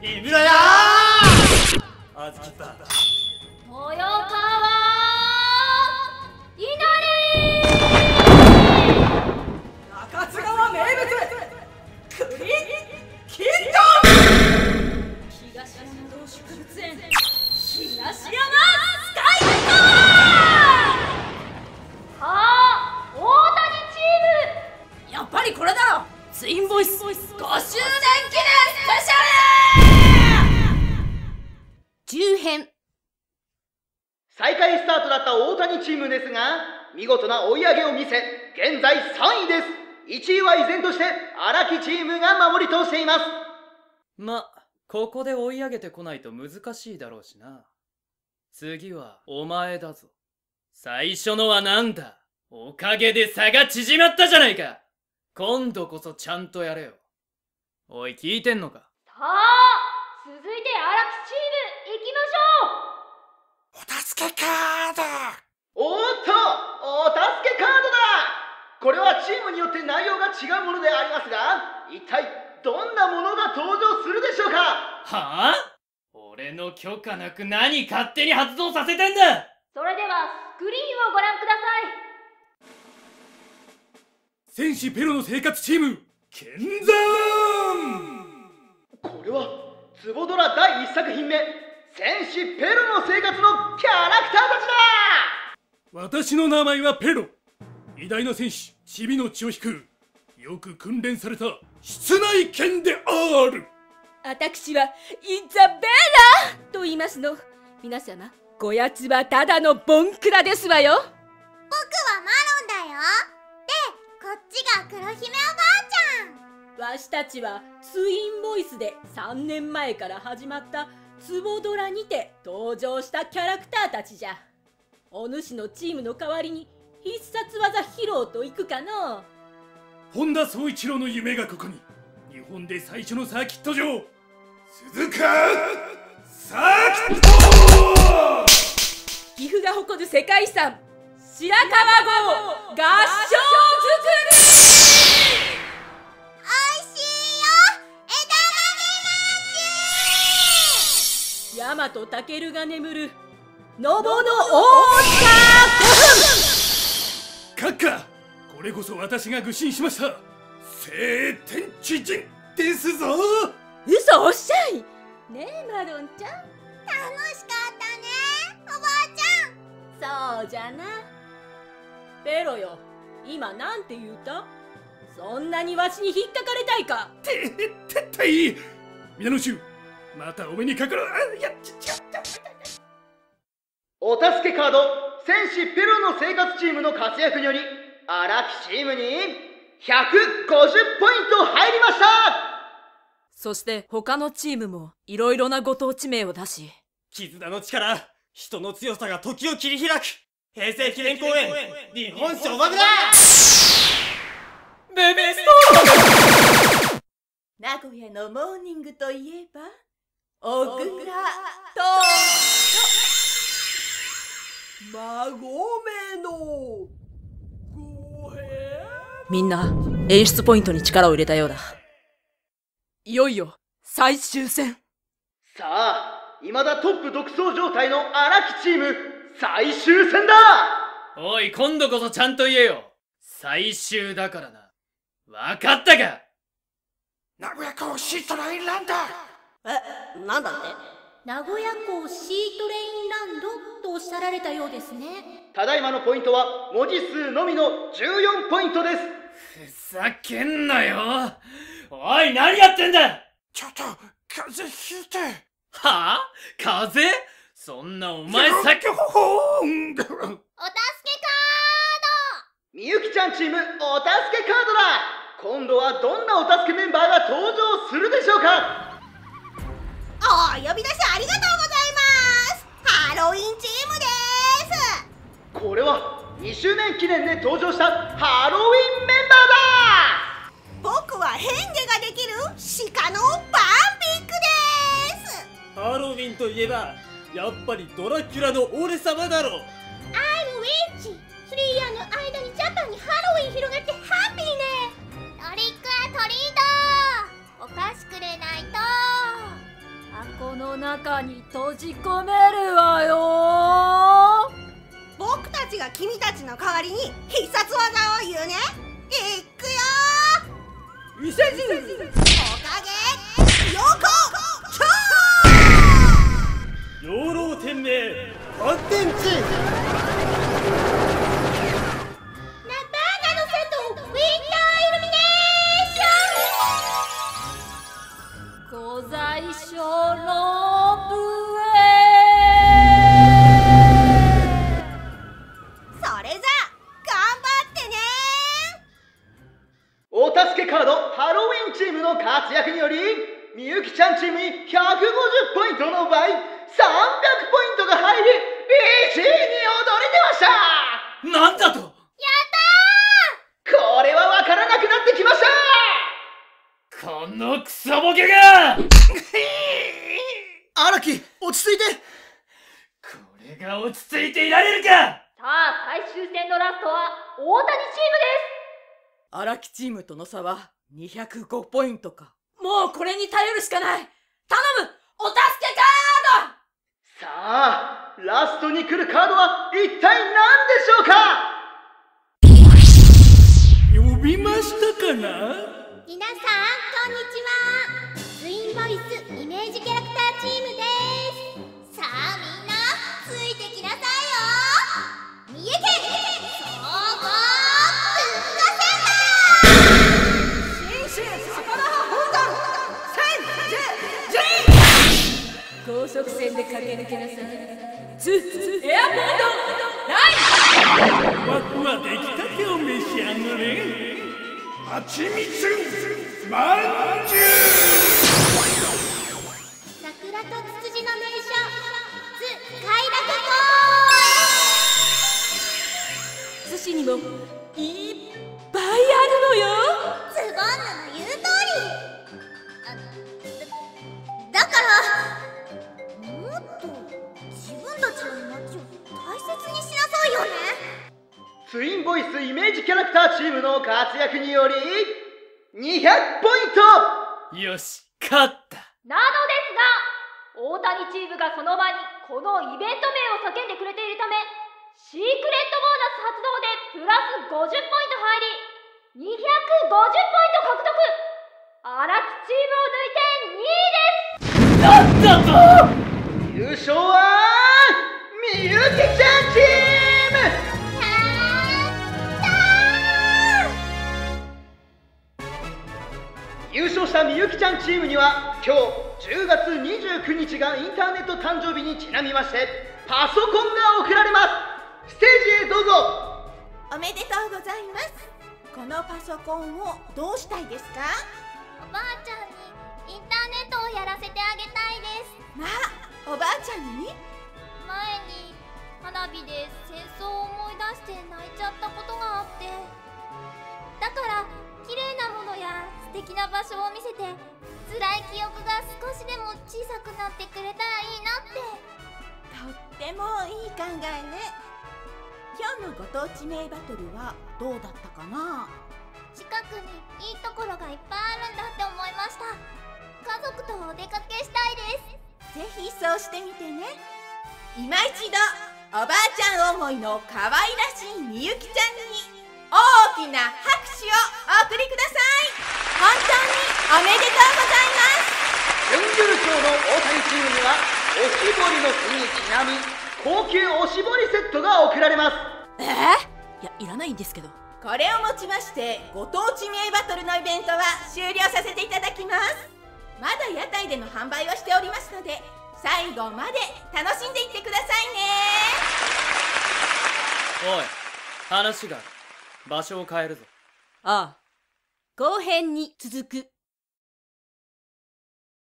井村屋！あずき豊川！稲荷！中津川名物！栗きんとん東山動植物園東山スカイ！タワーあ大谷チやっぱりこれだろツインボイス！5周年スタートだった大谷チームですが見事な追い上げを見せ現在3位です。1位は依然として荒木チームが守り通しています。まここで追い上げてこないと難しいだろうしな。次はお前だぞ。最初のはなんだ。おかげで差が縮まったじゃないか。今度こそちゃんとやれよ。おい聞いてんのか？さあ続いて荒木チームお助けカード。おっとお助けカードだ。これはチームによって内容が違うものでありますが一体どんなものが登場するでしょうか？はあ？俺の許可なく何勝手に発動させてんだ。それではスクリーンをご覧ください。戦士ペロの生活チーム剣山。これはツボドラ第1作品目戦士ペロの生活のキャラクターたちだ！私の名前はペロ。偉大な戦士チビの血を引くよく訓練された室内剣である。私はイザベラ！と言いますの。皆様こやつはただのボンクラですわよ。僕はマロンだよ。でこっちが黒姫おばあちゃん。わしたちはツインボイスで3年前から始まったツボドラにて登場したキャラクターたちじゃ。お主のチームの代わりに必殺技披露といくかの。本田宗一郎の夢がここに。日本で最初のサーキット場鈴鹿サーキット岐阜が誇る世界遺産白川郷合掌大和健が眠るノボの大閣下これこそ私が愚信しました。聖天地人ですぞ。嘘おっしゃい。ねえマロンちゃん。楽しかったねおばあちゃん。そうじゃな。ペロよ。今なんて言うた？そんなにわしに引っかかれたいか。て撤退皆の衆またお目にかかるあいやち違ったお助けカード。戦士ペロの生活チームの活躍により荒木チームに150ポイント入りました。そして他のチームもいろいろなご当地名を出し絆の力人の強さが時を切り開く。平成記念公園日本小爆だベベスト名古屋のモーニングといえば小倉と馬込のごへみんな演出ポイントに力を入れたようだ。いよいよ最終戦。さあ未だトップ独走状態の荒木チーム最終戦だ!おい今度こそちゃんと言えよ。最終だからな。分かったか。名古屋港シートラインランドえなんだって？名古屋港シートレインランドとおっしゃられたようですね。ただいまのポイントは文字数のみの14ポイントです。ふざけんなよ。おい何やってんだ？ちょっと風邪ひいて。はあ？風邪？そんなお前さっきほーんお助けカーみゆきちゃんチームお助けカードだ。今度はどんなお助けメンバーが登場するでしょうか？呼び出しありがとうございます。ハロウィンチームです。これは2周年記念で登場したハロウィンメンバーだ。僕は変化ができる鹿のバンビックです。ハロウィンといえばやっぱりドラキュラの俺様だろ I'm witch スリーヤーの間にジャパンにハロウィン広がってハッピーね。トリックアトリート。お菓子くれないとの中に閉じ込めるわよ。僕たちが君たちの代わりに必殺技を言うね。いくよ。伊勢神おかげ。よこ養老天命。コンテ助けカードハロウィンチームの活躍によりみゆきちゃんチームに150ポイントの倍300ポイントが入り1位に躍り出ました。なんだと？これはわからなくなってきました。このクソボケが！荒木落ち着いて。これが落ち着いていられるか！さあ最終戦のラストは大谷チームです荒木チームとの差は205ポイントか。もうこれに頼るしかない。頼む!お助けカード!さあラストに来るカードは一体何でしょうか?呼びましたかな?皆さんこんにちは。ツインボイスイメージキャラクターチームです高速船で駆け抜けなさい。ツエアポートライワクは出来たてを召し上がれ蜂蜜まんじゅう。桜とツツジの名所津快楽寿司にもいっぱいあるのよ。港ズボンヌの言う通りだからツインボイスイメージキャラクターチームの活躍により200ポイント!よし勝った。なのですが大谷チームがその場にこのイベント名を叫んでくれているためシークレットボーナス発動でプラス50ポイント入り250ポイント獲得!荒木チームを抜いて2位です!なんだと!優勝はみゆきちゃんチーしたみゆきちゃんチームには今日10月29日がインターネット誕生日にちなみましてパソコンが贈られます。ステージへどうぞ。おめでとうございます。このパソコンをどうしたいですか？おばあちゃんにインターネットをやらせてあげたいです。まあおばあちゃんに？前に花火で戦争を思い出して泣いちゃったことがあって。だから綺麗なものや素敵な場所を見せて辛い記憶が少しでも小さくなってくれたらいいなって。とってもいい考えね。今日のご当地名バトルはどうだったかな？近くにいいところがいっぱいあるんだって思いました。家族とお出かけしたいです。ぜひそうしてみてね。今一度おばあちゃん思いの可愛らしいみゆきちゃんに大きな拍手をお送りくださいおめでとうございます。準優勝の大谷チームにはおしぼりの日にちなみ高級おしぼりセットが贈られます。えー、いや、いらないんですけど。これをもちましてご当地名バトルのイベントは終了させていただきます。まだ屋台での販売をしておりますので最後まで楽しんでいってくださいね。おい話がある場所を変えるぞ。ああ後編に続く